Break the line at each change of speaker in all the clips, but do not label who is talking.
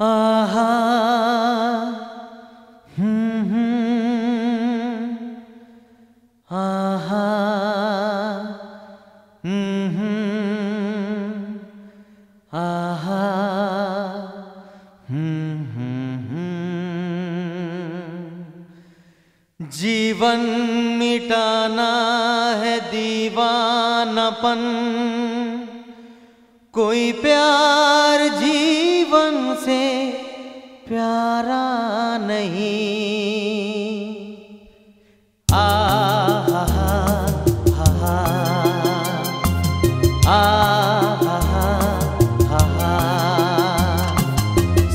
आहा आहा। जीवन मिटाना है दीवानापन कोई प्यार जीवन से प्यारा नहीं। आ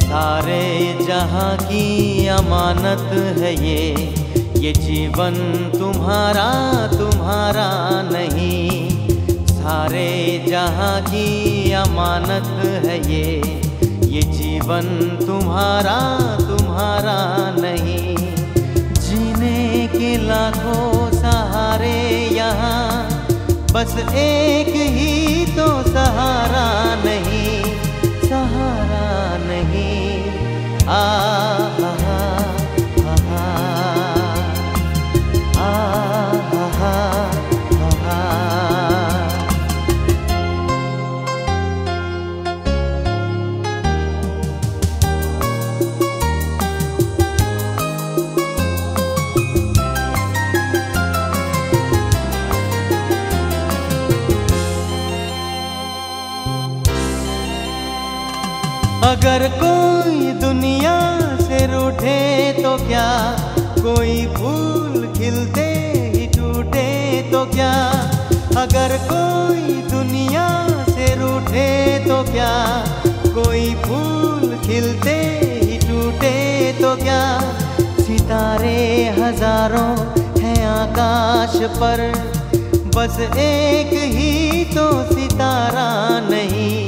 सारे जहाँ की अमानत है ये ये जीवन तुम्हारा तुम्हारा नहीं। सारे जहाँ की अमानत है ये ये जीवन तुम्हारा तुम्हारा नहीं। जीने के लाखों सहारे यहाँ बस एक अगर कोई दुनिया से रूठे तो क्या? कोई फूल खिलते ही टूटे तो क्या? अगर कोई दुनिया से रूठे तो क्या? कोई फूल खिलते ही टूटे तो क्या? सितारे हज़ारों हैं आकाश पर, बस एक ही तो सितारा नहीं।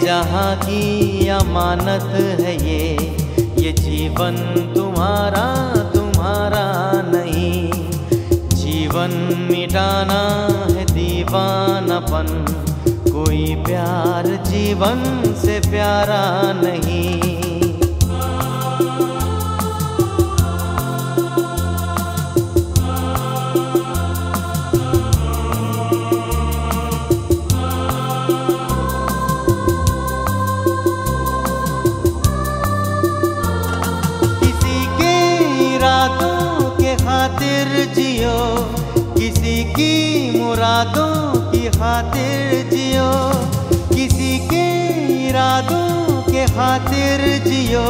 जहाँ की अमानत है ये ये जीवन तुम्हारा तुम्हारा नहीं। जीवन मिटाना है दीवानापन, कोई प्यार जीवन से प्यारा नहीं। मुरादों की खातिर जियो। किसी के इरादों के खातिर जियो।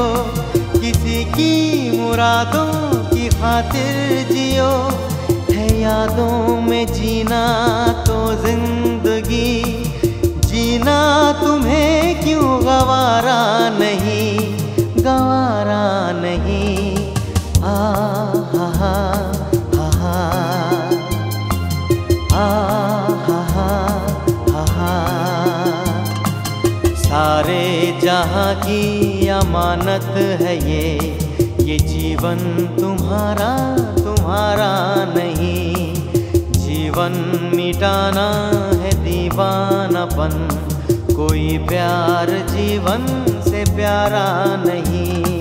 किसी की मुरादों की खातिर जियो। है यादों में जीना तो ज़िंदगी। जीना तुम्हें क्यों गवारा नहीं? की अमानत है ये। ये जीवन तुम्हारा तुम्हारा नहीं। जीवन मिटाना है दीवानापन कोई प्यार जीवन से प्यारा नहीं।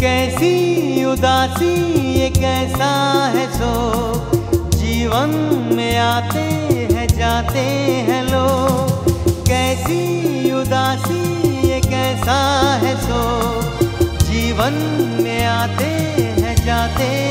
कैसी उदासी, ये कैसा है सो जीवन में आते हैं, जाते हैं लोग। कैसी उदासी, ये कैसा है सो जीवन में आते हैं, जाते हैं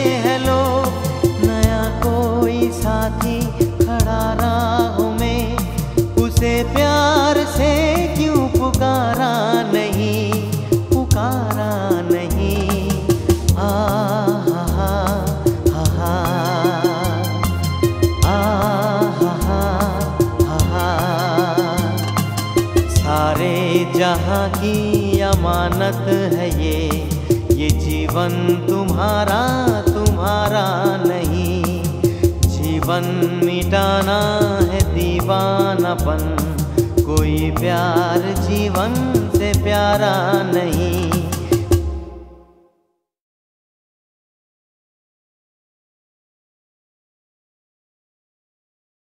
यहाँ की अमानत है ये। ये जीवन तुम्हारा तुम्हारा नहीं। जीवन मिटाना है दीवानापन। कोई प्यार जीवन से प्यारा नहीं।